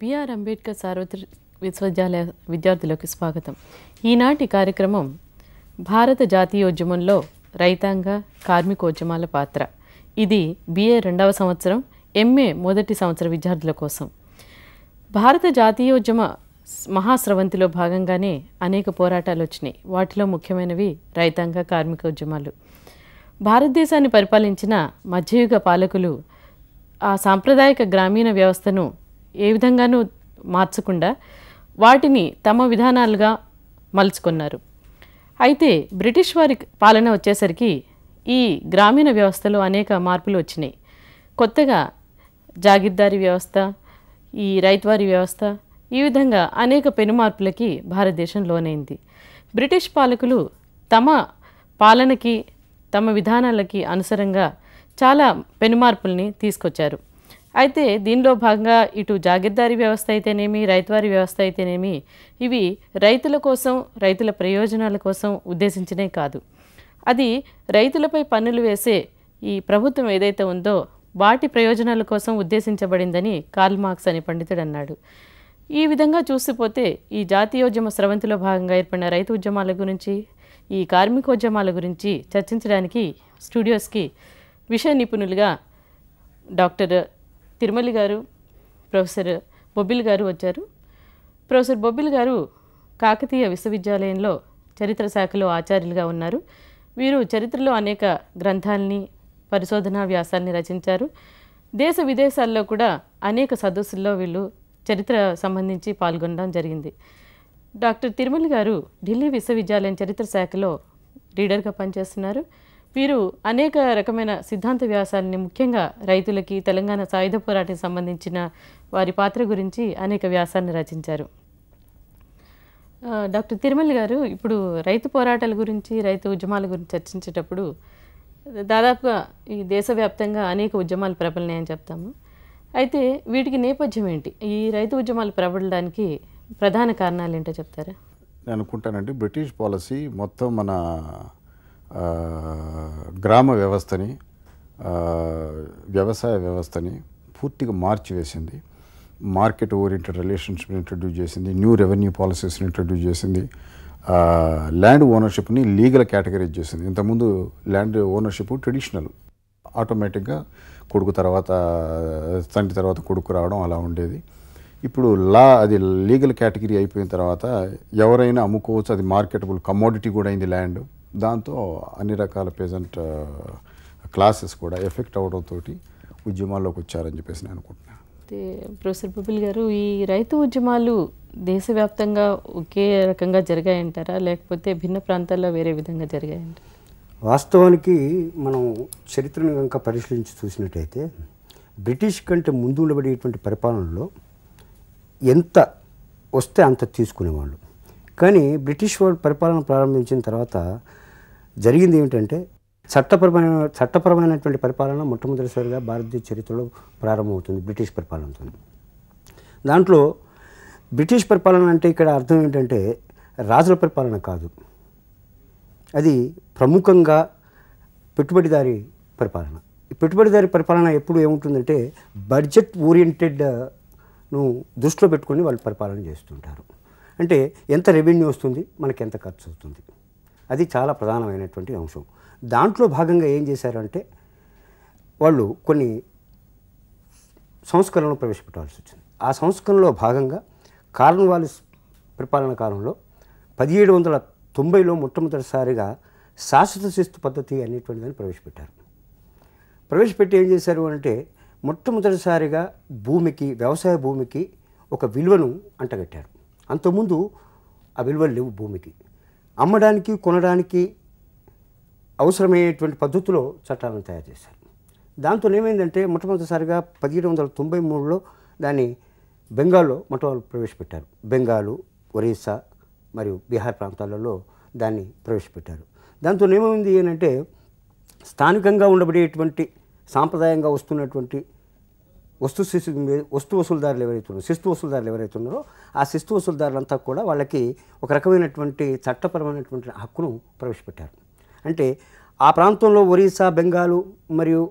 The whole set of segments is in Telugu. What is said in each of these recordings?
బిఆర్ అంబేద్కర్ సార్వత్రి విశ్వవిద్యాలయ విద్యార్థులకు స్వాగతం. ఈనాటి కార్యక్రమం భారత జాతీయోద్యమంలో రైతాంగ కార్మికోద్యమాల పాత్ర. ఇది బిఏ రెండవ సంవత్సరం ఎంఏ మొదటి సంవత్సర విద్యార్థుల కోసం. భారత జాతీయోద్యమ మహాస్రవంతిలో భాగంగానే అనేక పోరాటాలు వచ్చినాయి. వాటిలో ముఖ్యమైనవి రైతాంగ కార్మిక ఉద్యమాలు భారతదేశాన్ని పరిపాలించిన మధ్యయుగ పాలకులు ఆ సాంప్రదాయక గ్రామీణ వ్యవస్థను ఏ విధంగానూ మార్చకుండా వాటిని తమ విధానాలుగా మలుచుకున్నారు. అయితే బ్రిటిష్ వారి పాలన వచ్చేసరికి ఈ గ్రామీణ వ్యవస్థలో అనేక మార్పులు వచ్చినాయి. కొత్తగా జాగిర్దారి వ్యవస్థ ఈ రైతువారి వ్యవస్థ ఈ విధంగా అనేక పెనుమార్పులకి భారతదేశం లోనైంది. బ్రిటిష్ పాలకులు తమ పాలనకి తమ విధానాలకి అనుసరంగా చాలా పెనుమార్పుల్ని తీసుకొచ్చారు. అయితే దీనిలో భాగంగా ఇటు జాగిర్దారి వ్యవస్థ అయితేనేమి రైతువారి వ్యవస్థ అయితేనేమి ఇవి రైతుల కోసం రైతుల ప్రయోజనాల కోసం ఉద్దేశించినవి కాదు. అది రైతులపై పన్నులు వేసే ఈ ప్రభుత్వం ఏదైతే ఉందో వాటి ప్రయోజనాల కోసం ఉద్దేశించబడిందని కార్ల్ మార్క్స్ అనే పండితుడు అన్నాడు. ఈ విధంగా చూసిపోతే ఈ జాతీయోద్యమ స్రవంతిలో భాగంగా ఏర్పడిన రైతు ఉద్యమాల గురించి ఈ కార్మికోద్యమాల గురించి చర్చించడానికి స్టూడియోస్కి విషయ నిపుణులుగా డాక్టర్ తిరుమలి గారు ప్రొఫెసర్ బొబ్బిల్ గారు వచ్చారు. ప్రొఫెసర్ బొబ్బిల్ గారు కాకతీయ విశ్వవిద్యాలయంలో చరిత్ర శాఖలో ఆచార్యులుగా ఉన్నారు. వీరు చరిత్రలో అనేక గ్రంథాలని పరిశోధనా వ్యాసాల్ని రచించారు. దేశ విదేశాల్లో కూడా అనేక సదస్సుల్లో వీళ్ళు చరిత్ర సంబంధించి పాల్గొనడం జరిగింది. డాక్టర్ తిరుమల గారు ఢిల్లీ విశ్వవిద్యాలయం చరిత్ర శాఖలో రీడర్గా పనిచేస్తున్నారు. వీరు అనేక రకమైన సిద్ధాంత వ్యాసాలని ముఖ్యంగా రైతులకి తెలంగాణ సాయుధ పోరాటానికి సంబంధించిన వారి పాత్ర గురించి అనేక వ్యాసాలను రచించారు. డాక్టర్ తిరుమల గారు ఇప్పుడు రైతు పోరాటాల గురించి రైతు ఉద్యమాల గురించి చర్చించేటప్పుడు దాదాపుగా ఈ దేశవ్యాప్తంగా అనేక ఉద్యమాలు ప్రబలినాయని చెప్తాము. అయితే వీటికి నేపథ్యం ఏంటి? ఈ రైతు ఉద్యమాలు ప్రబలడానికి ప్రధాన కారణాలు ఏంటో చెప్తారా? నేను అనుకుంటానండి బ్రిటిష్ పాలసీ మొత్తం మన గ్రామ వ్యవస్థని వ్యవసాయ వ్యవస్థని పూర్తిగా మార్చివేసింది మార్కెట్ ఓరియంటెడ్ రిలేషన్షిప్ని ఇంట్రడ్యూస్ చేసింది. న్యూ రెవెన్యూ పాలసీస్ని ఇంట్రడ్యూస్ చేసింది. ల్యాండ్ ఓనర్షిప్ని లీగల్ కేటగరైజ్ చేసింది. ఇంతకుముందు ల్యాండ్ ఓనర్షిప్ ట్రెడిషనల్. ఆటోమేటిక్గా కొడుకు తర్వాత తండ్రి తర్వాత కొడుకు రావడం అలా ఉండేది. ఇప్పుడు లా అది లీగల్ కేటగిరీ అయిపోయిన తర్వాత ఎవరైనా అమ్ముకోవచ్చు. అది మార్కెటబుల్ కమోడిటీ కూడా అయింది ల్యాండ్. దాంతో అన్ని రకాల పేజెంట్ క్లాసెస్ కూడా ఎఫెక్ట్ అవడంతో ఉద్యమాల్లోకి వచ్చారని చెప్పేసి నేను అనుకుంటున్నాను. అయితే ప్రొఫెసర్ బుబిల్ గారు ఈ రైతు ఉద్యమాలు దేశవ్యాప్తంగా ఒకే రకంగా జరిగాయంటారా? లేకపోతే భిన్న ప్రాంతాల్లో వేరే విధంగా జరిగాయంటారా వాస్తవానికి మనం చరిత్రను కనుక పరిశీలించి చూసినట్టయితే బ్రిటిష్ కంటే ముందు ఉండబడేటువంటి పరిపాలనలో ఎంత వస్తే అంత తీసుకునేవాళ్ళు. కానీ బ్రిటిష్ వాళ్ళు పరిపాలన ప్రారంభించిన తర్వాత జరిగింది ఏమిటంటే చట్టపరమైన చట్టపరమైనటువంటి పరిపాలన మొట్టమొదటిసారిగా భారతీయ చరిత్రలో ప్రారంభమవుతుంది బ్రిటిష్ పరిపాలనతో. దాంట్లో బ్రిటిష్ పరిపాలన అంటే ఇక్కడ అర్థం ఏంటంటే రాజుల పరిపాలన కాదు. అది ప్రముఖంగా పెట్టుబడిదారి పరిపాలన. ఈ పెట్టుబడిదారి పరిపాలన ఎప్పుడు ఏముంటుందంటే బడ్జెట్ ఓరియంటెడ్ను దృష్టిలో పెట్టుకొని వాళ్ళు పరిపాలన చేస్తుంటారు. అంటే ఎంత రెవెన్యూ వస్తుంది మనకి ఎంత ఖర్చు అవుతుంది. అది చాలా ప్రధానమైనటువంటి అంశం. దాంట్లో భాగంగా ఏం చేశారంటే వాళ్ళు కొన్ని సంస్కరణలు ప్రవేశపెట్టాల్సి వచ్చింది. ఆ సంస్కరణలో భాగంగా కార్న్వాలిస్ పరిపాలన కాలంలో పదిహేడు వందల తొంభైలో మొట్టమొదటిసారిగా శాశ్వత శిస్తు పద్ధతి అనేటువంటి దాన్ని ప్రవేశపెట్టారు. ప్రవేశపెట్టి ఏం చేశారు అంటే మొట్టమొదటిసారిగా భూమికి వ్యవసాయ భూమికి ఒక విలువను అంటగట్టారు. అంతకుముందు ఆ విలువలు లేవు భూమికి. అమ్మడానికి కొనడానికి అవసరమయ్యేటువంటి పద్ధతిలో చట్టాలను తయారు చేశారు. దాంతో ఏమైందంటే మొట్టమొదటిసారిగా పదిహేడు వందల తొంభై మూడులో దాన్ని బెంగాల్లో మొట్టమొదటి ప్రవేశపెట్టారు. బెంగాలు ఒరిస్సా మరియు బీహార్ ప్రాంతాలలో దాన్ని ప్రవేశపెట్టారు. దాంతో ఏమైంది ఏంటంటే స్థానికంగా ఉండబడేటువంటి సాంప్రదాయంగా వస్తున్నటువంటి వస్తు శిశు వస్తు వసూలుదారులు ఎవరైతే ఉన్నారో శిస్తు వసూలుదారులు ఎవరైతే ఉన్నారో ఆ శిస్తు వసూలుదారులంతా కూడా వాళ్ళకి ఒక రకమైనటువంటి చట్టపరమైనటువంటి హక్కును ప్రవేశపెట్టారు. అంటే ఆ ప్రాంతంలో ఒరిస్సా బెంగాలు మరియు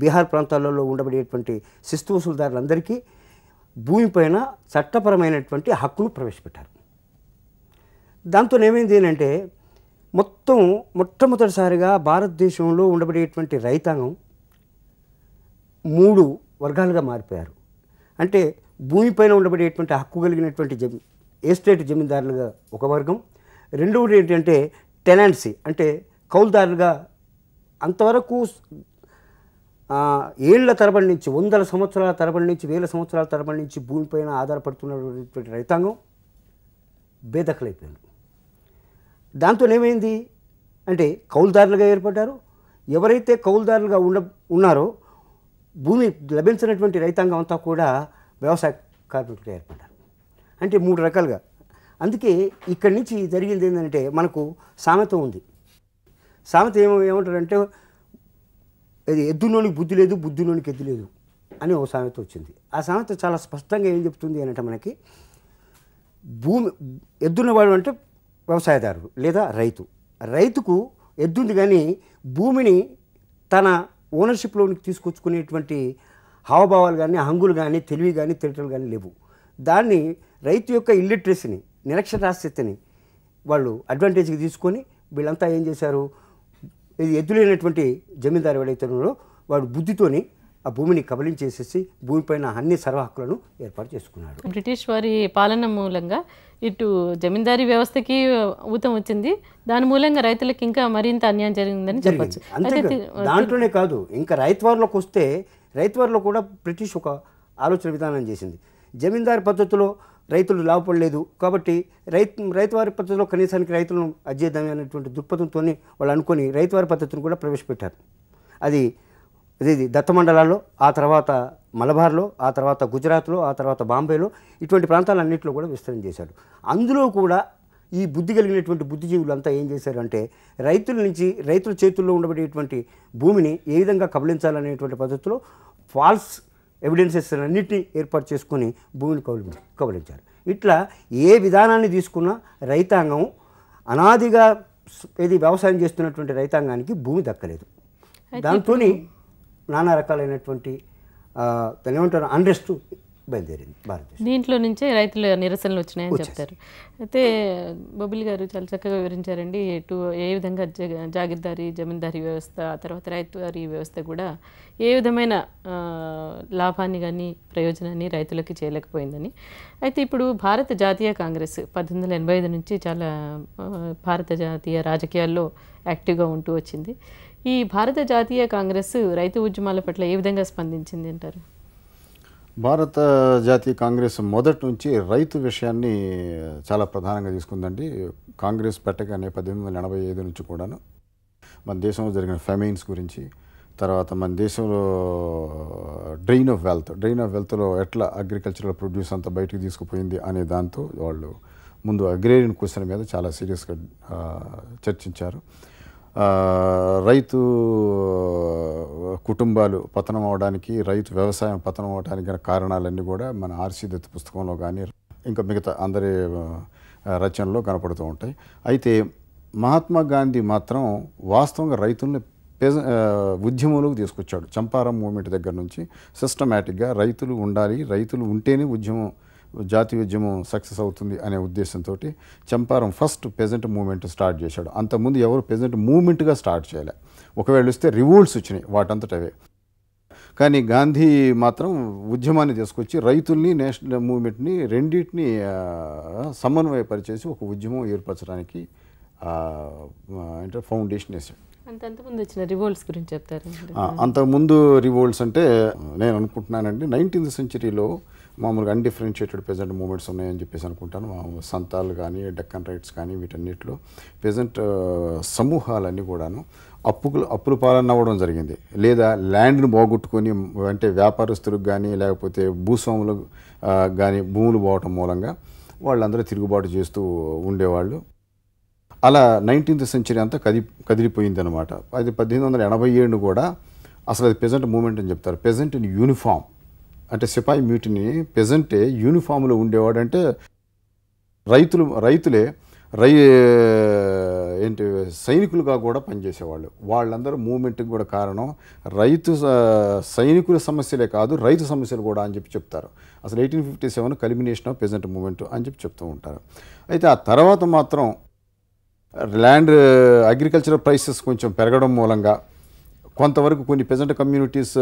బీహార్ ప్రాంతాలలో ఉండబడేటువంటి శిస్తు వసూలుదారులందరికీ భూమిపైన చట్టపరమైనటువంటి హక్కును ప్రవేశపెట్టారు. దాంతో ఏమైంది అంటే మొత్తం మొట్టమొదటిసారిగా భారతదేశంలో ఉండబడేటువంటి రైతాంగం మూడు వర్గాలుగా మారిపోయారు. అంటే భూమిపైన ఉండబడేటువంటి హక్కు కలిగినటువంటి జమి ఎస్టేట్ జమీందారులుగా ఒక వర్గం. రెండవది ఏంటంటే టెనాన్సీ అంటే కౌలుదారులుగా అంతవరకు ఏళ్ళ తరబడి నుంచి వందల సంవత్సరాల తరబడి నుంచి వేల సంవత్సరాల తరబడి నుంచి భూమిపైన ఆధారపడుతున్నటువంటి రైతాంగం బేదఖలైపోయారు దాంతో ఏమైంది? అంటే కౌలుదారులుగా ఏర్పడ్డారు. ఎవరైతే కౌలుదారులుగా ఉండ ఉన్నారో భూమి లభించినటువంటి రైతాంగం అంతా కూడా వ్యవసాయ కార్మికులుగా ఏర్పడ్డారు. అంటే మూడు రకాలుగా. అందుకే ఇక్కడి నుంచి జరిగింది ఏంటంటే మనకు సామెత ఉంది. సామెత ఏమో ఏమంటారంటే ఇది ఎద్దులోనికి బుద్ధి లేదు బుద్ధిలోనికి ఎద్దు లేదు అని ఒక సామెత వచ్చింది. ఆ సామెత చాలా స్పష్టంగా ఏం చెప్తుంది అని అంటే మనకి భూమి ఎద్దున్నవాడు అంటే వ్యవసాయదారుడు లేదా రైతు. రైతుకు ఎద్దుంది కానీ భూమిని తన ఓనర్షిప్లోనికి తీసుకొచ్చుకునేటువంటి హావభావాలు కానీ హంగులు కానీ తెలివి కానీ తెలిటలు కానీ లేవు. దాన్ని రైతు యొక్క ఇల్లిటరసీని నిరక్షరాస్యతని వాళ్ళు అడ్వాంటేజ్కి తీసుకొని వీళ్ళంతా ఏం చేశారు? ఇది ఎద్దులైనటువంటి జమీందారు ఎవడైతే ఉన్నాడో వాడు బుద్ధితోని ఆ భూమిని కబలించేసేసి భూమిపైన అన్ని సర్వ హక్కులను ఏర్పాటు చేసుకున్నాడు. బ్రిటిష్ వారి పాలన మూలంగా ఇటు జమీందారీ వ్యవస్థకి ఊతం వచ్చింది. దాని మూలంగా రైతులకు ఇంకా మరింత అన్యాయం జరిగిందని చెప్పొచ్చు. దాంట్లోనే కాదు ఇంకా రైతువారిలోకి వస్తే రైతువారిలో కూడా బ్రిటిష్ ఒక ఆలోచన విధానం చేసింది. జమీందారు పద్ధతిలో రైతులు లాభపడలేదు కాబట్టి రైతు రైతువారి పద్ధతిలో కనీసానికి రైతులను అజ్జేద్దాం అనేటువంటి దృక్పథంతో వాళ్ళు అనుకొని రైతువారి పద్ధతిని కూడా ప్రవేశపెట్టారు. అది ఇది దత్త మండలాల్లో ఆ తర్వాత మలబార్లో ఆ తర్వాత గుజరాత్లో ఆ తర్వాత బాంబేలో ఇటువంటి ప్రాంతాలన్నింటిలో కూడా విస్తరణ చేశాడు అందులో కూడా ఈ బుద్ధి కలిగినటువంటి బుద్ధిజీవులంతా ఏం చేశారంటే రైతుల నుంచి రైతుల చేతుల్లో ఉండబడేటువంటి భూమిని ఏ విధంగా కబలించాలనేటువంటి పద్ధతిలో ఫాల్స్ ఎవిడెన్సెస్ అన్నిటినీ ఏర్పాటు చేసుకొని భూమిని కబలి కబలించారు ఇట్లా ఏ విధానాన్ని తీసుకున్నా రైతాంగం అనాదిగా ఇది వ్యవసాయం చేస్తున్నటువంటి రైతాంగానికి భూమి దక్కలేదు. దాంతో నానా రకాలైనటువంటి ఆ, దాన్ని ఏమంటారు? అన్రెస్ట్ బయలుదేరింది భారతదేశం. దీంట్లో నుంచే రైతుల నిరసనలు వచ్చినాయని చెప్తారు. అయితే బొబ్బిలి గారు చాలా చక్కగా వివరించారండి. ఎటు ఏ విధంగా జగ- జాగీర్దారీ జమీందారీ వ్యవస్థ ఆ తర్వాత రైతువారీ వ్యవస్థ కూడా ఏ విధమైన లాభాన్ని కానీ ప్రయోజనాన్ని రైతులకి చేయలేకపోయిందని. అయితే ఇప్పుడు భారత జాతీయ కాంగ్రెస్ పద్దెనిమిది వందల ఎనభై ఐదు నుంచి చాలా భారత జాతీయ రాజకీయాల్లో యాక్టివ్గా ఉంటూ వచ్చింది. ఈ భారత జాతీయ కాంగ్రెస్ రైతు ఉద్యమాల పట్ల ఏ విధంగా స్పందించింది అంటారు? భారత జాతీయ కాంగ్రెస్ మొదటి నుంచి రైతు విషయాన్ని చాలా ప్రధానంగా తీసుకుందండి. కాంగ్రెస్ పెట్టగానే పద్దెనిమిది వందల ఎనభై ఐదు నుంచి కూడాను. మన దేశంలో జరిగిన ఫెమైన్స్ గురించి తర్వాత మన దేశంలో drain of wealth drain of వెల్త్లో ఎట్లా అగ్రికల్చరల్ ప్రొడ్యూస్ అంతా బయటకు తీసుకుపోయింది అనే దాంతో వాళ్ళు ముందు అగ్రేరియన్ క్వశ్చన్ మీద చాలా సీరియస్గా చర్చించారు. రైతు కుటుంబాలు పతనం అవడానికి రైతు వ్యవసాయం పతనం అవడానికి గల కారణాలన్నీ కూడా మన ఆర్సీ దత్త పుస్తకంలో కానీ ఇంకా మిగతా అందరి రచనలో కనపడుతూ ఉంటాయి. అయితే మహాత్మా గాంధీ మాత్రం వాస్తవంగా రైతుల్ని పెజ ఉద్యమంలోకి తీసుకొచ్చాడు. చంపారం మూమెంట్ దగ్గర నుంచి సిస్టమేటిక్గా రైతులు ఉండాలి రైతులు ఉంటేనే ఉద్యమం జాతీయ ఉద్యమం సక్సెస్ అవుతుంది అనే ఉద్దేశంతో Champaran first peasant movement start చేశాడు. అంతకుముందు ఎవరు పెజెంట్ మూమెంట్గా స్టార్ట్ చేయలే. ఒకవేళ ఇస్తే రివోల్ట్స్ వచ్చినాయి వాటంతటవే. కానీ గాంధీ మాత్రం ఉద్యమాన్ని తీసుకొచ్చి రైతుల్ని నేషనల్ మూమెంట్ని రెండింటిని సమన్వయపరిచేసి ఒక ఉద్యమం ఏర్పరచడానికి అంటే ఫౌండేషన్ వేసాడు అంతకుముందు వచ్చిన రివోల్ట్స్ గురించి చెప్తారు. అంతకుముందు రివోల్ట్స్ అంటే నేను అనుకుంటున్నానండి నైన్టీన్త్ సెంచరీలో మామూలుగా అన్డిఫరెన్షియేటెడ్ పెజెంట్ మూమెంట్స్ ఉన్నాయని చెప్పేసి అనుకుంటాను. మా సంతాలు కానీ డెక్కన్ రైట్స్ కానీ వీటన్నిటిలో పెజెంట్ సమూహాలన్నీ కూడాను అప్పులు అప్పుల పాలన అవ్వడం జరిగింది. లేదా ల్యాండ్ను బాగొట్టుకొని అంటే వ్యాపారస్తులకు కానీ లేకపోతే భూస్వాములకు కానీ భూములు పోవటం మూలంగా వాళ్ళందరూ తిరుగుబాటు చేస్తూ ఉండేవాళ్ళు. అలా నైన్టీన్త్ సెంచరీ అంతా కది కదిలిపోయింది అనమాట అది పద్దెనిమిది వందల ఎనభై ఏడు కూడా అసలు అది పెజెంట్ మూమెంట్ అని చెప్తారు. Peasant in uniform. అంటే సిపాయి మ్యూటిని పెజెంటే యూనిఫామ్లో ఉండేవాడు అంటే రైతులు రైతులే రై ఏంటి సైనికులుగా కూడా పనిచేసేవాళ్ళు. వాళ్ళందరూ మూమెంట్కి కూడా కారణం రైతు స- సైనికుల సమస్యలే కాదు రైతు సమస్యలు కూడా అని చెప్పి చెప్తారు. అసలు eighteen fifty seven culmination of peasant movement అని చెప్పి చెప్తూ ఉంటారు. అయితే ఆ తర్వాత మాత్రం ల్యాండ్ అగ్రికల్చర్ ప్రైసెస్ కొంచెం పెరగడం మూలంగా కొంతవరకు కొన్ని పెజెంట్ కమ్యూనిటీస్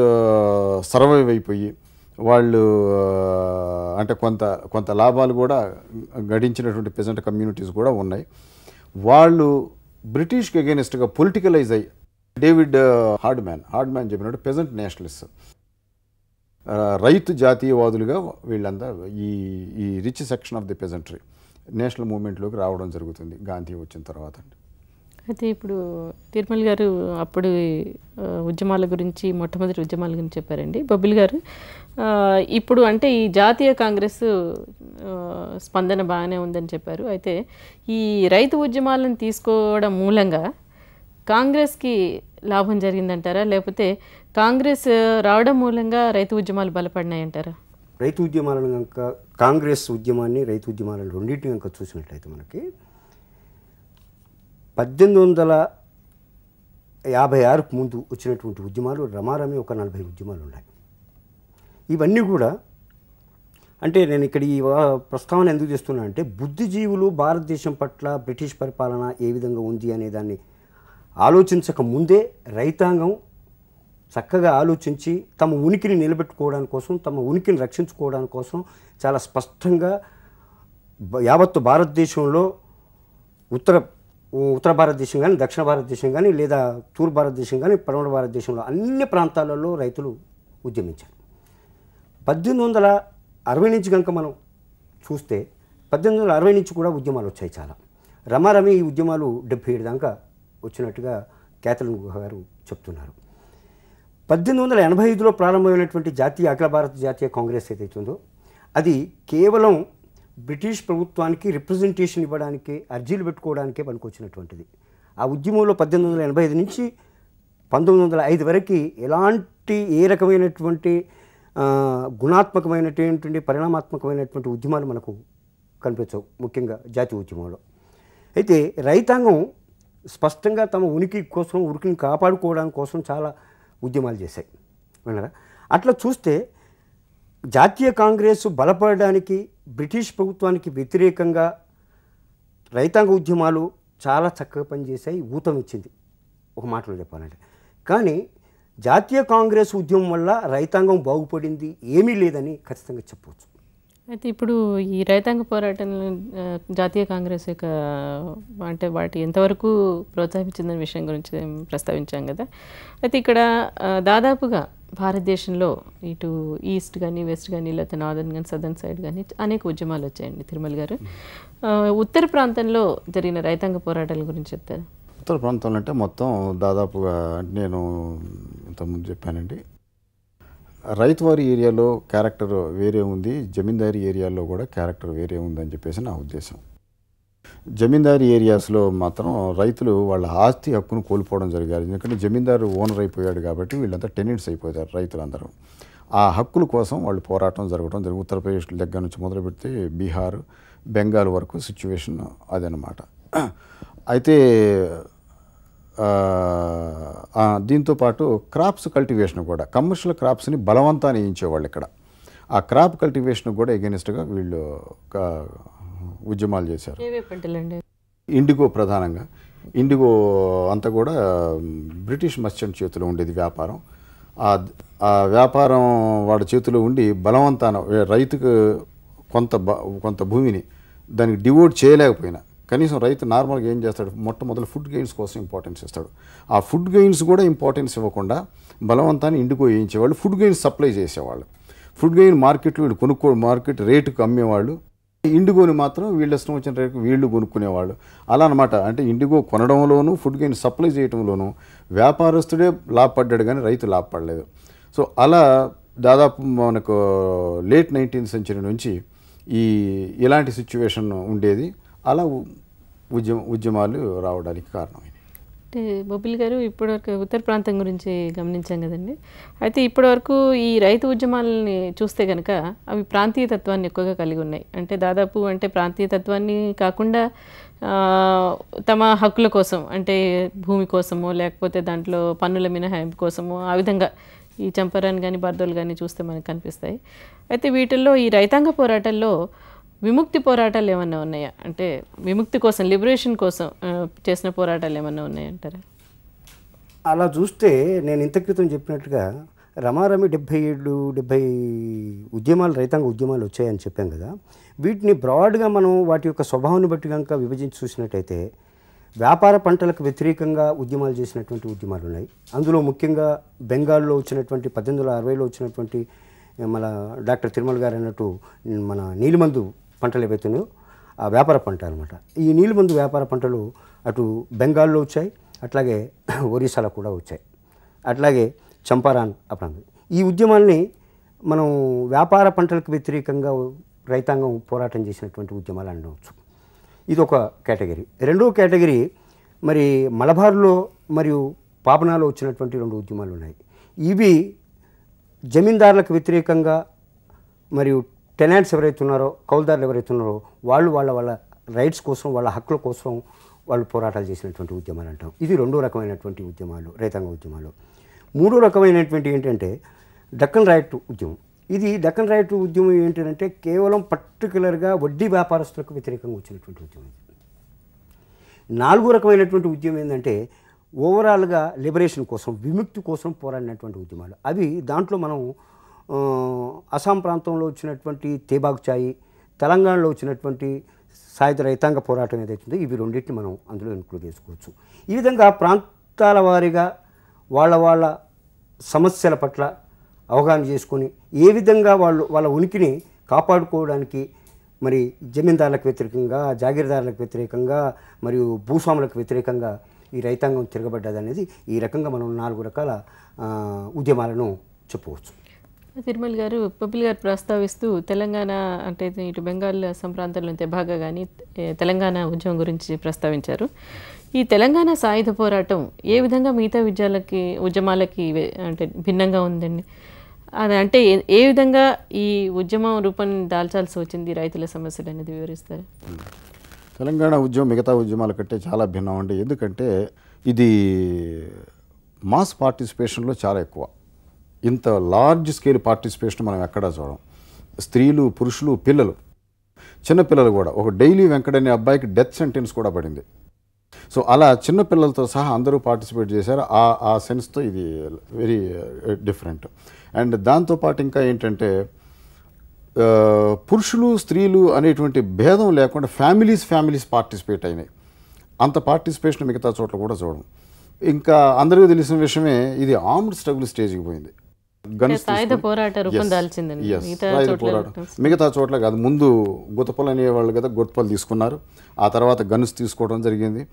సర్వైవ్ అయిపోయి వాళ్ళు అంటే కొంత కొంత లాభాలు కూడా గడించినటువంటి పెజెంట్ కమ్యూనిటీస్ కూడా ఉన్నాయి. వాళ్ళు బ్రిటిష్కి అగేనిస్ట్గా పొలిటికలైజ్ అయ్యి David Hardiman Hardiman చెప్పినట్టు పెజెంట్ నేషనలిస్ట్ రైతు జాతీయవాదులుగా వీళ్ళంతా ఈ ఈ rich section of the peasantry national మూమెంట్లోకి రావడం జరుగుతుంది. గాంధీ వచ్చిన తర్వాత అండి. అయితే ఇప్పుడు తిరుమల గారు అప్పుడు ఉద్యమాల గురించి మొట్టమొదటి ఉద్యమాల గురించి చెప్పారండి. బొబ్బిల్ గారు ఇప్పుడు అంటే ఈ జాతీయ కాంగ్రెస్ స్పందన బాగానే ఉందని చెప్పారు. అయితే ఈ రైతు ఉద్యమాలను తీసుకోవడం మూలంగా కాంగ్రెస్కి లాభం జరిగిందంటారా? లేకపోతే కాంగ్రెస్ రావడం మూలంగా రైతు ఉద్యమాలు బలపడినాయంటారా? రైతు ఉద్యమాలను కనుక కాంగ్రెస్ ఉద్యమాన్ని రైతు ఉద్యమాలను రెండింటిని కనుక చూసినట్లయితే మనకి పద్దెనిమిది వందల యాభై ఆరుకు ముందు వచ్చినటువంటి ఉద్యమాలు రమారమి ఒక నలభై ఉద్యమాలు ఉన్నాయి. ఇవన్నీ కూడా అంటే నేను ఇక్కడ ఈ ప్రస్తావన ఎందుకు చేస్తున్నా అంటే బుద్ధిజీవులు భారతదేశం పట్ల బ్రిటిష్ పరిపాలన ఏ విధంగా ఉంది అనే దాన్ని ఆలోచించక ముందే రైతాంగం చక్కగా ఆలోచించి తమ ఉనికిని నిలబెట్టుకోవడానికి కోసం తమ ఉనికిని రక్షించుకోవడాని కోసం చాలా స్పష్టంగా యావత్తు భారతదేశంలో ఉత్తర ఉత్తర భారతదేశం కానీ దక్షిణ భారతదేశం కానీ లేదా తూర్పు భారతదేశం కానీ పడమర భారతదేశంలో అన్ని ప్రాంతాలలో రైతులు ఉద్యమించారు. పద్దెనిమిది వందల అరవై నుంచి కనుక మనం చూస్తే పద్దెనిమిది వందల అరవై నుంచి కూడా ఉద్యమాలు వచ్చాయి చాలా. రమారమి ఈ ఉద్యమాలు డెబ్బై ఏడు దాకా వచ్చినట్టుగా క్యాథలిన్ గుహ గారు చెప్తున్నారు. పద్దెనిమిది వందల ఎనభై ఐదులో ప్రారంభమైనటువంటి జాతీయ అఖిల భారత జాతీయ కాంగ్రెస్ ఏదైతుందో అది కేవలం బ్రిటిష్ ప్రభుత్వానికి రిప్రజెంటేషన్ ఇవ్వడానికి అర్జీలు పెట్టుకోవడానికే పనికొచ్చినటువంటిది. ఆ ఉద్యమంలో పద్దెనిమిది వందల ఎనభై ఐదు నుంచి పంతొమ్మిది వందల ఐదు వరకు ఎలాంటి ఏ రకమైనటువంటి గుణాత్మకమైనటువంటి పరిణామాత్మకమైనటువంటి ఉద్యమాలు మనకు కనిపించవు ముఖ్యంగా జాతీయ ఉద్యమంలో. అయితే రైతాంగం స్పష్టంగా తమ ఉనికి కోసం ఉనికిని కాపాడుకోవడానికి కోసం చాలా ఉద్యమాలు చేశాయి. విన్నారా? అట్లా చూస్తే జాతీయ కాంగ్రెస్ బలపడడానికి బ్రిటిష్ ప్రభుత్వానికి వ్యతిరేకంగా రైతాంగ ఉద్యమాలు చాలా చక్కగా పనిచేశాయి ఊతం ఇచ్చింది. ఒక మాటలో చెప్పాలంటే. కానీ జాతీయ కాంగ్రెస్ ఉద్యమం వల్ల రైతాంగం బాగుపడింది ఏమీ లేదని ఖచ్చితంగా చెప్పవచ్చు. అయితే ఇప్పుడు ఈ రైతాంగ పోరాటం ఆ, జాతీయ కాంగ్రెస్ యొక్క అంటే వాటి ఎంతవరకు ప్రోత్సహించిందనే విషయం గురించి ప్రస్తావించాం కదా. అయితే ఇక్కడ దాదాపుగా భారతదేశంలో ఇటు ఈస్ట్ కానీ వెస్ట్ కానీ లేకపోతే నార్దర్న్ కానీ సదర్న్ సైడ్ కానీ అనేక ఉద్యమాలు వచ్చాయండి తిరుమల గారు. ఉత్తర ప్రాంతంలో జరిగిన రైతాంగ పోరాటాల గురించి చెప్తారు? ఉత్తర ప్రాంతంలో అంటే మొత్తం దాదాపుగా నేను ఇంతకుముందు చెప్పానండి రైతువారి ఏరియాలో క్యారెక్టర్ వేరే ఉంది జమీందారీ ఏరియాలో కూడా క్యారెక్టర్ వేరే ఉందని చెప్పేసి నా ఉద్దేశం. జమీందారీ ఏరియాస్లో మాత్రం రైతులు వాళ్ళ ఆస్తి హక్కును కోల్పోవడం జరిగారు. ఎందుకంటే జమీందారు ఓనర్ అయిపోయాడు కాబట్టి వీళ్ళంతా టెనెంట్స్ అయిపోయారు రైతులందరూ. ఆ హక్కుల కోసం వాళ్ళు పోరాటం జరగడం జరిగింది. ఉత్తరప్రదేశ్ దగ్గర నుంచి మొదలు పెడితే బీహార్ బెంగాల్ వరకు సిచ్యువేషన్ అదనమాట. అయితే ఆ, ఆ, దీంతో పాటు క్రాప్స్ కల్టివేషన్ కూడా కమర్షియల్ క్రాప్స్ని బలవంతాన్ని వేయించేవాళ్ళు ఇక్కడ. ఆ క్రాప్ కల్టివేషన్ కూడా ఎగెనిస్ట్గా వీళ్ళు ఒక ఉద్యమాలు చేశారు. ఇండిగో ప్రధానంగా. ఇండిగో అంతా కూడా బ్రిటిష్ మర్చెంట్ చేతిలో ఉండేది వ్యాపారం. ఆ వ్యాపారం వాడి చేతిలో ఉండి బలవంతాన రైతుకు కొంత బ- కొంత భూమిని దానికి డివోట్ చేయలేకపోయినా కనీసం రైతు నార్మల్గా ఏం చేస్తాడు? మొట్టమొదటి ఫుడ్ గెయిన్స్ కోసం ఇంపార్టెన్స్ ఇస్తాడు. ఆ ఫుడ్ గెయిన్స్ కూడా ఇంపార్టెన్స్ ఇవ్వకుండా బలవంతాన్ని ఇండిగో వేయించేవాళ్ళు ఫుడ్ గెయిన్స్ సప్లై చేసేవాళ్ళు. ఫుడ్ గెయిన్ మార్కెట్లో వీళ్ళు కొనుక్కో మార్కెట్ రేటుకు అమ్మేవాళ్ళు. ఇండిగోని మాత్రం వీళ్ళ ఇష్టం వచ్చిన రేటుకు వీళ్ళు కొనుక్కునేవాళ్ళు. అలా అనమాట అంటే ఇండిగో కొనడంలోనూ ఫుడ్ గెయిన్ సప్లై చేయడంలోనూ వ్యాపారస్తుడే లాభపడ్డాడు కానీ రైతు లాభపడలేదు. సో అలా దాదాపు మనకు లేట్ నైన్టీన్త్ సెంచరీ నుంచి ఈ ఇలాంటి సిచ్యువేషన్ ఉండేది. అలా ఉ- ఉద్యమ ఉద్యమాలు రావడానికి కారణమైంది అంటే బొబ్బిల్ గారు ఇప్పటివరకు ఉత్తర ప్రాంతం గురించి గమనించాం కదండి. అయితే ఇప్పటివరకు ఈ రైతు ఉద్యమాలని చూస్తే కనుక అవి ప్రాంతీయ తత్వాన్ని ఎక్కువగా కలిగి ఉన్నాయి. అంటే దాదాపు అంటే ప్రాంతీయ తత్వాన్ని కాకుండా తమ హక్కుల కోసం అంటే భూమి కోసమో లేకపోతే దాంట్లో పన్నుల మినహాయింపు కోసమో ఆ విధంగా ఈ చంపరాన్ కానీ బర్దోలు కానీ చూస్తే మనకు కనిపిస్తాయి. అయితే వీటిల్లో ఈ రైతాంగ పోరాటంలో విముక్తి పోరాటాలు ఏమన్నా ఉన్నాయా? అంటే విముక్తి కోసం లిబరేషన్ కోసం చేసిన పోరాటాలు ఏమన్నా ఉన్నాయంటారా అలా చూస్తే నేను ఇంత క్రితం చెప్పినట్టుగా రమారమి డెబ్భై ఏడు డెబ్భై ఉద్యమాలు రైతాంగ ఉద్యమాలు వచ్చాయని చెప్పాం కదా. వీటిని బ్రాడ్గా మనం వాటి యొక్క స్వభావాన్ని బట్టి కనుక విభజించి చూసినట్టయితే వ్యాపార పంటలకు వ్యతిరేకంగా ఉద్యమాలు చేసినటువంటి ఉద్యమాలు ఉన్నాయి. అందులో ముఖ్యంగా బెంగాల్లో వచ్చినటువంటి పద్దెనిమిది వందల అరవైలో వచ్చినటువంటి మన డాక్టర్ తిరుమల గారు అన్నట్టు మన నీలిమందు పంటలు ఏవైతున్నాయో ఆ వ్యాపార పంట అనమాట ఈ నీలిమందు వ్యాపార పంటలు అటు బెంగాల్లో వచ్చాయి అట్లాగే ఒరిస్సాలో కూడా వచ్చాయి. అట్లాగే చంపారాన్ అప్పుడు ఈ ఉద్యమాల్ని మనం వ్యాపార పంటలకు వ్యతిరేకంగా రైతాంగం పోరాటం చేసినటువంటి ఉద్యమాలు అనవచ్చు. ఇది ఒక కేటగిరీ. రెండో కేటగిరీ మరి మలబార్లో మరియు పాపనాలో వచ్చినటువంటి రెండు ఉద్యమాలు ఉన్నాయి. ఇవి జమీందారులకు వ్యతిరేకంగా మరియు టెనాంట్స్ ఎవరైతే ఉన్నారో కౌలుదారులు ఎవరైతే ఉన్నారో వాళ్ళు వాళ్ళ వాళ్ళ రైట్స్ కోసం వాళ్ళ హక్కుల కోసం వాళ్ళు పోరాటాలు చేసినటువంటి ఉద్యమాలు అంటాం. ఇది రెండో రకమైనటువంటి ఉద్యమాలు రైతాంగ ఉద్యమాలు. మూడో రకమైనటువంటి ఏంటంటే డక్కన్ రైట్ ఉద్యమం. ఇది డక్కన్ రైట్ ఉద్యమం ఏంటంటే కేవలం పర్టికులర్గా వడ్డీ వ్యాపారస్తులకు వ్యతిరేకంగా వచ్చినటువంటి ఉద్యమం ఇది. నాలుగో రకమైనటువంటి ఉద్యమం ఏంటంటే ఓవరాల్గా లిబరేషన్ కోసం విముక్తి కోసం పోరాడినటువంటి ఉద్యమాలు. అవి దాంట్లో మనం అస్సాం ప్రాంతంలో వచ్చినటువంటి తేబాగ్ చాయి తెలంగాణలో వచ్చినటువంటి సాయుధ రైతాంగ పోరాటం ఏదైతే ఉందో ఇవి రెండింటిని మనం అందులో ఇన్క్లూడ్ చేసుకోవచ్చు. ఈ విధంగా ప్రాంతాల వారీగా వాళ్ళ వాళ్ళ సమస్యల పట్ల అవగాహన చేసుకొని ఏ విధంగా వాళ్ళు వాళ్ళ ఉనికిని కాపాడుకోవడానికి మరి జమీందారులకు వ్యతిరేకంగా జాగీర్దారులకు వ్యతిరేకంగా మరియు భూస్వాములకు వ్యతిరేకంగా ఈ రైతాంగం తిరగబడ్డది అనేది ఈ రకంగా మనం నాలుగు రకాల ఉద్యమాలను చెప్పవచ్చు. తిరుమల గారు పబ్బుల్ గారు ప్రస్తావిస్తూ తెలంగాణ అంటే ఇటు బెంగాల్ అస్సాం ప్రాంతంలో కానీ తెలంగాణ ఉద్యమం గురించి ప్రస్తావించారు. ఈ తెలంగాణ సాయుధ పోరాటం ఏ విధంగా మిగతా విద్యాలకి ఉద్యమాలకి అంటే భిన్నంగా ఉందండి? అది అంటే ఏ- ఏ విధంగా ఈ ఉద్యమం రూపం దాల్చాల్సి వచ్చింది రైతుల సమస్యలు అనేది వివరిస్తారు. తెలంగాణ ఉద్యమం మిగతా ఉద్యమాల కంటే చాలా భిన్నం అండి. ఎందుకంటే ఇది మాస్ పార్టిసిపేషన్లో చాలా ఎక్కువ. ఇంత లార్జ్ స్కేల్ పార్టిసిపేషన్ మనం ఎక్కడా చూడం. స్త్రీలు పురుషులు పిల్లలు. చిన్నపిల్లలు కూడా. ఒక డైలీ వెంకట అనే అబ్బాయికి డెత్ సెంటెన్స్ కూడా పడింది. సో అలా చిన్న పిల్లలతో సహా అందరూ పార్టిసిపేట్ చేశారు. ఆ ఆ సెన్స్తో ఇది వెరీ uh, డిఫరెంట్ అండ్ దాంతోపాటు ఇంకా ఏంటంటే uh, పురుషులు స్త్రీలు అనేటువంటి భేదం లేకుండా ఫ్యామిలీస్ ఫ్యామిలీస్ పార్టిసిపేట్ అయినాయి. అంత పార్టిసిపేషన్ మిగతా చోట్ల కూడా చూడడం ఇంకా అందరికీ తెలిసిన విషయమే ఇది ఆర్మ్డ్ స్ట్రగుల్ స్టేజ్కి పోయింది. సాయుధ తీసుకొని- పోరాట రూపం Yes, దాల్చిందండి. yes, మిగతా చోట్ల పోరాటం. మిగతా చోట్ల కాదు ముందు గుతపలు అనేవాళ్ళు కదా గుతపలు తీసుకున్నారు. ఆ తర్వాత గన్స్ తీసుకోవడం జరిగింది.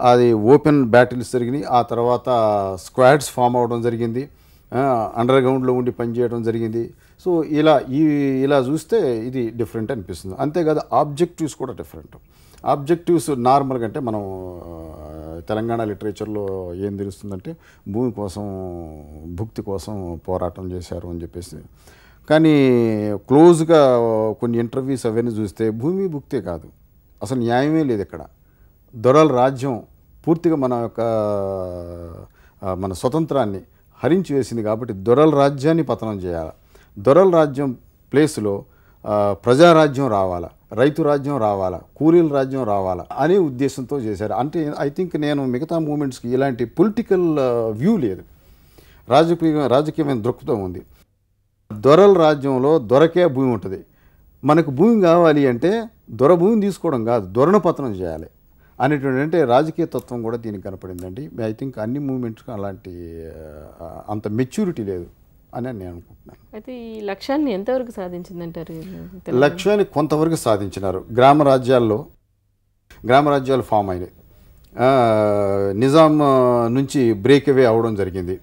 అది ఓపెన్ బ్యాటిల్స్ జరిగినాయి. ఆ తర్వాత స్క్వాడ్స్ ఫామ్ అవడం జరిగింది. అండర్ గ్రౌండ్లో ఉండి పనిచేయడం జరిగింది. సో ఇలా ఈ ఇలా చూస్తే ఇది డిఫరెంట్ అనిపిస్తుంది. అంతేకాదు ఆబ్జెక్టివ్స్ కూడా డిఫరెంట్. ఆబ్జెక్టివ్స్ నార్మల్గా అంటే మనం తెలంగాణ లిటరేచర్లో ఏం తెలుస్తుందంటే భూమి కోసం భుక్తి కోసం పోరాటం చేశారు అని చెప్పేసి. కానీ క్లోజ్గా కొన్ని ఇంటర్వ్యూస్ అవన్నీ చూస్తే భూమి భుక్తే కాదు. అసలు న్యాయమే లేదు ఇక్కడ. దొరల రాజ్యం పూర్తిగా మన యొక్క మన స్వతంత్రాన్ని హరించి వేసింది కాబట్టి దొరల రాజ్యాన్ని పతనం చేయాలి. దొరల రాజ్యం ప్లేస్లో ప్రజారాజ్యం రావాలా? రైతు రాజ్యం రావాలా కూలీల రాజ్యం రావాలా అనే ఉద్దేశంతో చేశారు. అంటే ఐ థింక్ నేను మిగతా మూమెంట్స్కి ఇలాంటి పొలిటికల్ వ్యూ uh, లేదు. రాజకీయ రాజకీయమైన దృక్పథం ఉంది. దొరల రాజ్యంలో దొరకే భూమి ఉంటుంది. మనకు భూమి కావాలి అంటే దొర భూమిని తీసుకోవడం కాదు దొరను పతనం చేయాలి అనేటువంటి అంటే రాజకీయ తత్వం కూడా దీనికి కనపడిందండి. ఐ థింక్ అన్ని మూమెంట్స్కి అలాంటి uh, అంత మెచ్యూరిటీ లేదు. అని నేను అనుకుంటున్నాను. అయితే ఈ లక్ష్యాన్ని ఎంతవరకు సాధించిందంటారు? లక్ష్యాన్ని కొంతవరకు సాధించినారు. గ్రామ రాజ్యాల్లో గ్రామ రాజ్యాలు ఫామ్ అయినాయి. నిజాం నుంచి బ్రేక్ అవే అవడం జరిగింది.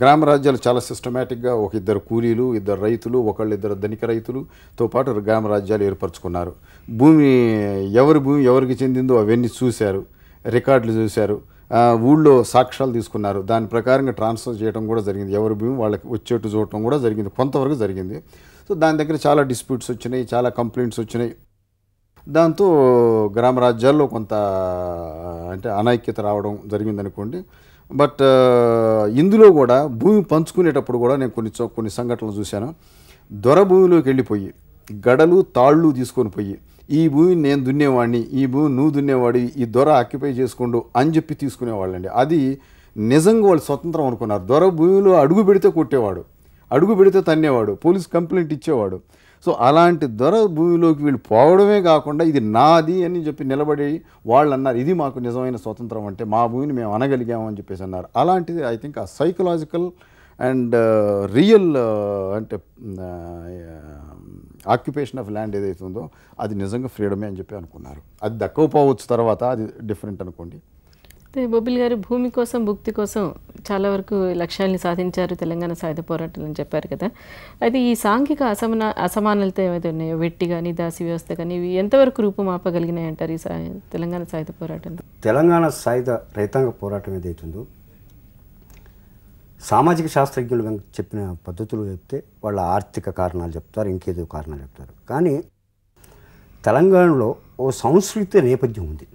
గ్రామ రాజ్యాలు చాలా సిస్టమేటిక్గా ఒక ఇద్దరు కూలీలు ఇద్దరు రైతులు ఒకళ్ళు ఇద్దరు ధనిక రైతులుతో పాటు గ్రామ రాజ్యాలు ఏర్పరచుకున్నారు. భూమి ఎవరి భూమి ఎవరికి చెందిందో అవన్నీ చూశారు. రికార్డులు చూశారు. ఊళ్ళో సాక్ష్యాలు తీసుకున్నారు. దాని ప్రకారంగా ట్రాన్స్ఫర్ చేయడం కూడా జరిగింది. ఎవరి భూమి వాళ్ళకి వచ్చేట్టు చూడటం కూడా జరిగింది. కొంతవరకు జరిగింది. సో దాని దగ్గర చాలా డిస్ప్యూట్స్ వచ్చినాయి చాలా కంప్లైంట్స్ వచ్చినాయి. దాంతో గ్రామ రాజ్యాల్లో కొంత అంటే అనైక్యత రావడం జరిగిందనుకోండి. బట్ ఇందులో కూడా భూమి పంచుకునేటప్పుడు కూడా నేను కొన్ని చో- కొన్ని సంఘటనలు చూశాను. దొర భూమిలోకి వెళ్ళిపోయి గడలు తాళ్ళు తీసుకొని పోయి ఈ భూమిని నేను దున్నేవాడిని ఈ భూమి నువ్వు దున్నేవాడి ఈ దొర ఆక్యుపై చేసుకోండు అని చెప్పి తీసుకునేవాళ్ళండి. అది నిజంగా వాళ్ళు స్వతంత్రం అనుకున్నారు. దొర భూమిలో అడుగు పెడితే కొట్టేవాడు అడుగు పెడితే తన్నేవాడు పోలీస్ కంప్లైంట్ ఇచ్చేవాడు. సో అలాంటి దొర భూమిలోకి వీళ్ళు పోవడమే కాకుండా ఇది నాది అని చెప్పి నిలబడి వాళ్ళు అన్నారు ఇది మాకు నిజమైన స్వతంత్రం అంటే మా భూమిని మేము అనగలిగాము అని చెప్పేసి అన్నారు. అలాంటిది ఐ థింక్ ఆ సైకలాజికల్ అండ్ రియల్ అంటే ఆక్యుపేషన్ ఆఫ్ ల్యాండ్ ఏదైతే ఉందో అది నిజంగా ఫ్రీడమే అని చెప్పి అనుకున్నారు. అది దక్కకపోవచ్చు తర్వాత అది డిఫరెంట్ అనుకోండి. అయితే బొబ్బిల్ గారు భూమి కోసం భుక్తి కోసం చాలా వరకు లక్ష్యాల్ని సాధించారు తెలంగాణ సాయుధ పోరాటాలు అని చెప్పారు కదా. అయితే ఈ సాంఘిక అసమాన అసమానతలు ఏవైతే ఉన్నాయో వెట్టి కానీ దాసి వ్యవస్థ కానీ ఇవి ఎంతవరకు రూపుమాపగలిగినాయి అంటారు ఈ సా- తెలంగాణ సాయుధ పోరాటంలో? తెలంగాణ సాయుధ రైతాంగ పోరాటం ఏదైతుందో సామాజిక శాస్త్రజ్ఞులు చెప్పిన పద్ధతులు చెప్తే వాళ్ళ ఆర్థిక కారణాలు చెప్తారు ఇంకేదో కారణాలు చెప్తారు. కానీ తెలంగాణలో ఓ సంస్కృతి నేపథ్యం ఉంది.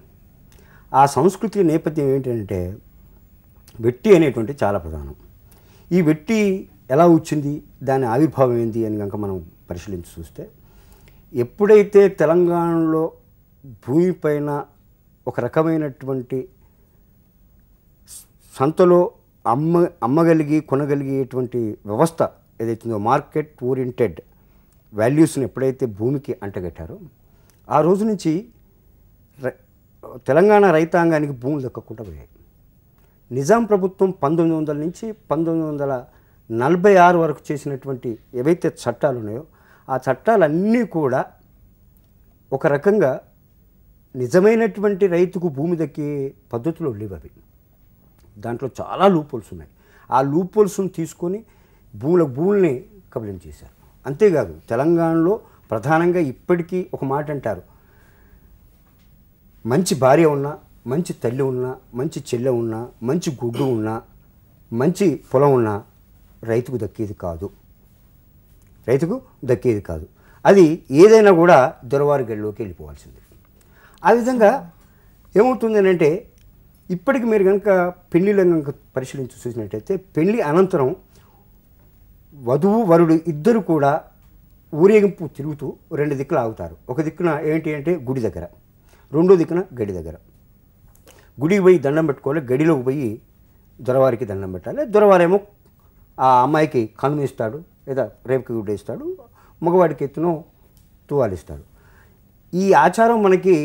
ఆ సంస్కృతి నేపథ్యం ఏంటంటే వెట్టి అనేటువంటి చాలా ప్రధానం. ఈ వెట్టి ఎలా వచ్చింది దాని ఆవిర్భావం ఏంది అని కనుక మనం పరిశీలించి చూస్తే ఎప్పుడైతే తెలంగాణలో భూమిపైన ఒక రకమైనటువంటి సంతలో అమ్మ అమ్మగలిగి కొనగలిగేటువంటి వ్యవస్థ ఏదైతుందో మార్కెట్ ఓరియంటెడ్ వాల్యూస్ని ఎప్పుడైతే భూమికి అంటగట్టారో ఆ రోజు నుంచి రై- తెలంగాణ రైతాంగానికి భూములు దక్కకుండా పోయాయి. నిజాం ప్రభుత్వం పంతొమ్మిది వందల నుంచి పంతొమ్మిది వందల నలభై ఆరు వరకు చేసినటువంటి ఏవైతే చట్టాలు ఉన్నాయో ఆ చట్టాలన్నీ కూడా ఒక రకంగా నిజమైనటువంటి రైతుకు భూమి దక్కే పద్ధతులు లేవు అవి దాంట్లో చాలా లూపోల్స్ ఉన్నాయి. ఆ లూపోల్స్ను తీసుకొని భూముల భూముల్ని కబలించేశారు అంతేకాదు తెలంగాణలో ప్రధానంగా ఇప్పటికీ ఒక మాట అంటారు. మంచి భార్య ఉన్నా మంచి తల్లి ఉన్నా మంచి చెల్లె ఉన్నా మంచి గుడ్డు ఉన్నా మంచి పొలం ఉన్నా రైతుకు దక్కేది కాదు. రైతుకు దక్కేది కాదు. అది ఏదైనా కూడా దొరవారి గడిలోకి వెళ్ళిపోవాల్సింది. ఆ విధంగా ఏమవుతుంది అంటే ఇప్పటికి మీరు కనుక పెళ్ళిళ్ళని కనుక పరిశీలించి చూసినట్టయితే పెళ్ళి అనంతరం వధువు వరుడు ఇద్దరు కూడా ఊరేగింపు తిరుగుతూ రెండు దిక్కులు ఆగుతారు. ఒక దిక్కున ఏంటి అంటే గుడి దగ్గర రెండో దిక్కున గడి దగ్గర. గుడికి పోయి దండం పెట్టుకోవాలి గడిలోకి పోయి దొరవారికి దండం పెట్టాలి. దొరవారేమో ఆ అమ్మాయికి కన్ను ఇస్తాడు లేదా రేపుకి గుడ్డ ఇస్తాడు మగవాడికి ఎత్తును తువాలిస్తాడు ఈ ఆచారం మనకి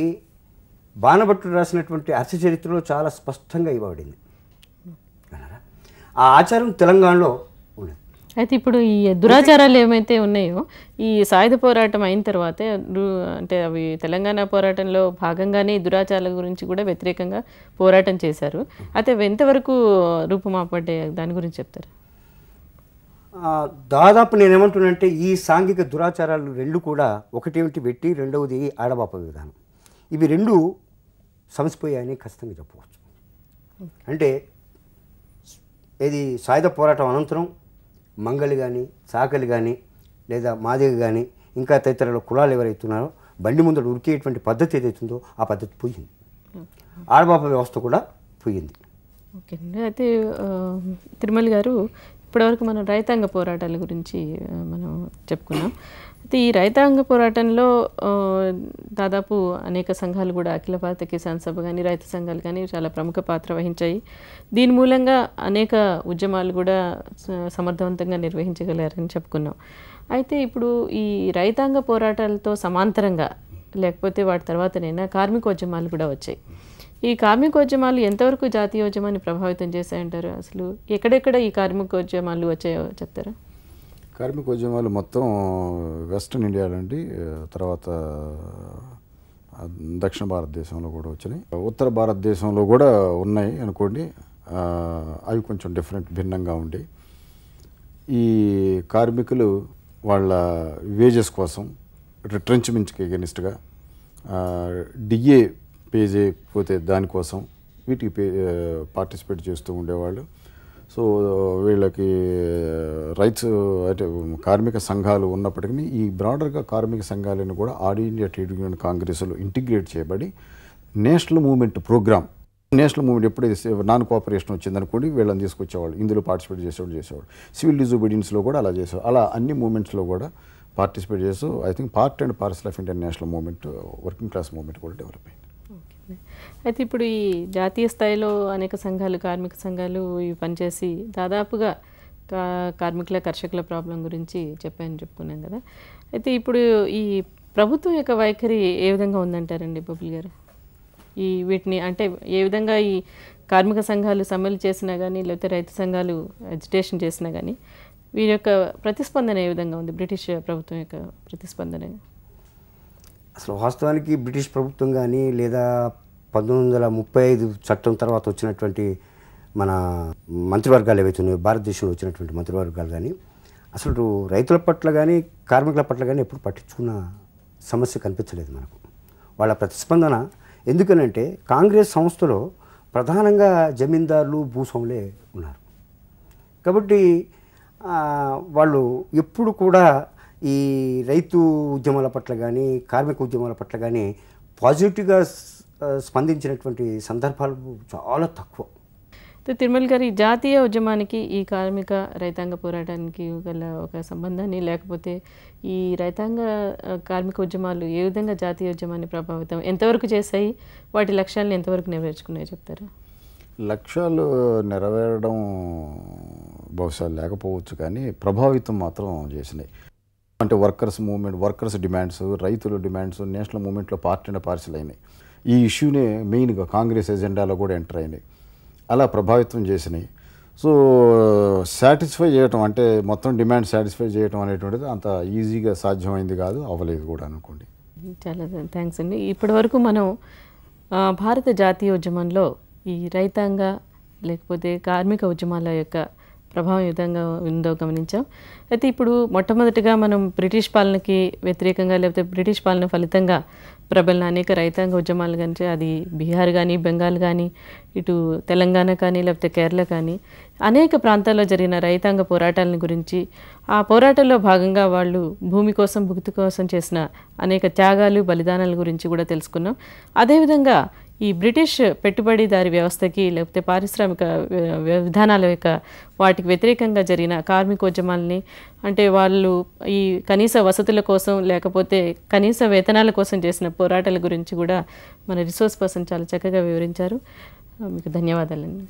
బాణభట్టుడు రాసినటువంటి అర్థచరిత్రలో చాలా స్పష్టంగా ఇవ్వబడింది? ఆ ఆచారం తెలంగాణలో ఉన్నది. అయితే ఇప్పుడు ఈ దురాచారాలు ఏమైతే ఉన్నాయో ఈ సాయుధ పోరాటం అయిన తర్వాత అంటే అవి తెలంగాణ పోరాటంలో భాగంగానే దురాచారాల గురించి కూడా వ్యతిరేకంగా పోరాటం చేశారు. అయితే ఎంతవరకు రూపుమాపడ్డే దాని గురించి చెప్తారు? దాదాపు నేనేమంటున్నానంటే ఈ సాంఘిక దురాచారాలు రెండు కూడా ఒకటేమిటి వెట్టి రెండవది ఆడబాప విధానం. ఇవి రెండు సమసిపోయాయని ఖచ్చితంగా చెప్పవచ్చు. అంటే ఇది సాయుధ పోరాటం అనంతరం మంగలి కానీ సాకలి కానీ లేదా మాదిగ కానీ ఇంకా తదితర కులాలు ఎవరైతున్నారో బండి ముందర ఉరికేటువంటి పద్ధతి ఏదైతుందో ఆ పద్ధతి పోయింది. ఆడబాప వ్యవస్థ కూడా పోయింది. ఓకే. అయితే తిరుమల గారు ఇప్పటివరకు మనం రైతాంగ పోరాటాల గురించి మనం చెప్పుకున్నాం. అయితే ఈ రైతాంగ పోరాటంలో దాదాపు అనేక సంఘాలు కూడా అఖిల భారత కిసాన్ సభ కానీ రైతు సంఘాలు కానీ చాలా ప్రముఖ పాత్ర వహించాయి. దీని మూలంగా అనేక ఉద్యమాలు కూడా సమర్థవంతంగా నిర్వహించగలరని చెప్పుకున్నాం. అయితే ఇప్పుడు ఈ రైతాంగ పోరాటాలతో సమాంతరంగా లేకపోతే వాటి తర్వాతనైనా కార్మికోద్యమాలు కూడా వచ్చాయి. ఈ కార్మికోద్యమాలు ఎంతవరకు జాతీయోద్యమాన్ని ప్రభావితం చేశాయంటారు? అసలు ఎక్కడెక్కడ ఈ కార్మికోద్యమాలు వచ్చాయో చెప్తారా? కార్మిక ఉద్యమాలు మొత్తం వెస్ట్రన్ ఇండియాలో అండి తర్వాత దక్షిణ భారతదేశంలో కూడా వచ్చినాయి. ఉత్తర భారతదేశంలో కూడా ఉన్నాయి అనుకోండి. అవి కొంచెం డిఫరెంట్ భిన్నంగా ఉండి. ఈ కార్మికులు వాళ్ళ వేజెస్ కోసం రిట్రెంచ్మెంట్కి ఎగెనిస్ట్గా డిఏ పే చేయకపోతే దానికోసం వీటికి పే పార్టిసిపేట్ చేస్తూ ఉండేవాళ్ళు. సో వీళ్ళకి రైట్స్ అంటే కార్మిక సంఘాలు ఉన్నప్పటికీ ఈ బ్రాడర్గా కార్మిక సంఘాలను కూడా ఆల్ ఇండియా ట్రేడ్ యూనియన్ కాంగ్రెస్లో ఇంటిగ్రేట్ చేయబడి national movement program national movement ఎప్పుడైతే నాన్ కోఆపరేషన్ వచ్చిందనుకోండి వీళ్ళని తీసుకొచ్చేవాళ్ళు ఇందులో పార్టిసిపేట్ చేసేవాళ్ళు చేసేవాళ్ళు. సివిల్ డిజోబీడియన్స్లో కూడా అలా చేసేవాళ్ళు. అలా అన్ని మూమెంట్స్లో కూడా పార్టిసిపేట్ చేస్తూ I think part and parcel of Indian national movement working class movement కూడా డెవలప్ అయింది. అయితే ఇప్పుడు ఈ జాతీయ స్థాయిలో అనేక సంఘాలు కార్మిక సంఘాలు ఇవి పనిచేసి దాదాపుగా కా కార్మికుల కర్షకుల ప్రాబ్లం గురించి చెప్పాను చెప్పుకున్నాం కదా. అయితే ఇప్పుడు ఈ ప్రభుత్వం యొక్క వైఖరి ఏ విధంగా ఉందంటారండి బొబ్బుల్ గారు? ఈ వీటిని అంటే ఏ విధంగా ఈ కార్మిక సంఘాలు సమ్మెలు చేసినా కానీ లేకపోతే రైతు సంఘాలు ఎడ్యుటేషన్ చేసినా కానీ వీరి యొక్క ప్రతిస్పందన ఏ విధంగా ఉంది? బ్రిటిష్ ప్రభుత్వం యొక్క ప్రతిస్పందన. అసలు వాస్తవానికి బ్రిటిష్ ప్రభుత్వం కానీ లేదా పంతొమ్మిది వందల ముప్పై ఐదు చట్టం తర్వాత వచ్చినటువంటి మన మంత్రివర్గాలు ఏవైతే ఉన్నాయో భారతదేశంలో వచ్చినటువంటి మంత్రివర్గాలు కానీ అసలు రైతుల పట్ల కానీ కార్మికుల పట్ల కానీ ఎప్పుడు పట్టించుకున్న సమస్య కనిపించలేదు మనకు. వాళ్ళ ప్రతిస్పందన ఎందుకనంటే కాంగ్రెస్ సంస్థలో ప్రధానంగా జమీందారులు భూస్వాములే ఉన్నారు. కాబట్టి వాళ్ళు ఎప్పుడు కూడా ఈ రైతు ఉద్యమాల పట్ల కానీ కార్మిక ఉద్యమాల పట్ల కానీ పాజిటివ్గా స్పందించినటువంటి సందర్భాలు చాలా తక్కువ. అయితే తిరుమల గారి జాతీయ ఉద్యమానికి ఈ కార్మిక రైతాంగ పోరాటానికి గల ఒక సంబంధాన్ని లేకపోతే ఈ రైతాంగ కార్మిక ఉద్యమాలు ఏ విధంగా జాతీయ ఉద్యమాన్ని ప్రభావితం ఎంతవరకు చేశాయి వాటి లక్ష్యాలను ఎంతవరకు నెరవేర్చుకున్నాయో చెప్తారా? లక్ష్యాలు నెరవేరడం బహుశా లేకపోవచ్చు కానీ ప్రభావితం మాత్రం చేసినాయి. అంటే వర్కర్స్ మూవ్మెంట్ వర్కర్స్ డిమాండ్స్ రైతుల డిమాండ్స్ నేషనల్ మూవ్మెంట్లో పార్టీ అండ్ పార్సల్ అయినాయి. ఈ ఇష్యూనే మెయిన్గా కాంగ్రెస్ ఎజెండాలో కూడా ఎంటర్ అయినాయి. అలా ప్రభావితం చేసినాయి. సో సాటిస్ఫై చేయటం అంటే మొత్తం డిమాండ్ సాటిస్ఫై చేయటం అనేటువంటిది అంత ఈజీగా సాధ్యమైంది కాదు అవ్వలేదు కూడా అనుకోండి. చాలా థ్యాంక్స్ అండి. ఇప్పటి వరకు మనం భారత జాతీయ ఉద్యమంలో ఈ రైతాంగ లేకపోతే కార్మిక ఉద్యమాల యొక్క ప్రభావం ఏ విధంగా ఉందో గమనించాం. అయితే ఇప్పుడు మొట్టమొదటిగా మనం బ్రిటిష్ పాలనకి వ్యతిరేకంగా లేకపోతే బ్రిటిష్ పాలన ఫలితంగా ప్రబలిన అనేక రైతాంగ ఉద్యమాలు కానీ అది బీహార్ కానీ బెంగాల్ కానీ ఇటు తెలంగాణ కానీ లేకపోతే కేరళ కానీ అనేక ప్రాంతాల్లో జరిగిన రైతాంగ పోరాటాలను గురించి ఆ పోరాటంలో భాగంగా వాళ్ళు భూమి కోసం భుక్తి కోసం చేసిన అనేక త్యాగాలు బలిదానాల గురించి కూడా తెలుసుకున్నాం. అదేవిధంగా ఈ బ్రిటిష్ పెట్టుబడిదారి వ్యవస్థకి లేకపోతే పారిశ్రామిక విధానాల యొక్క వాటికి వ్యతిరేకంగా జరిగిన కార్మికోద్యమాలని అంటే వాళ్ళు ఈ కనీస వసతుల కోసం లేకపోతే కనీస వేతనాల కోసం చేసిన పోరాటాల గురించి కూడా మన రిసోర్స్ పర్సన్ చాలా చక్కగా వివరించారు. మీకు ధన్యవాదాలండి.